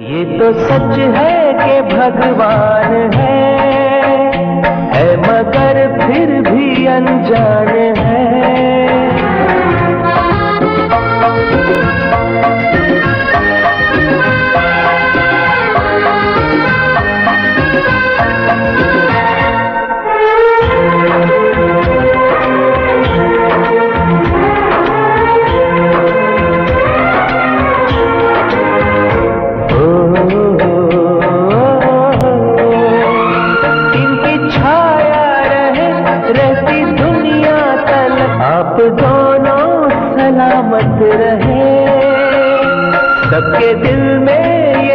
ये तो सच है कि भगवान है। है मगर फिर भी अनजान रहती दुनिया तल आप दोनों सलामत रहे। सबके दिल में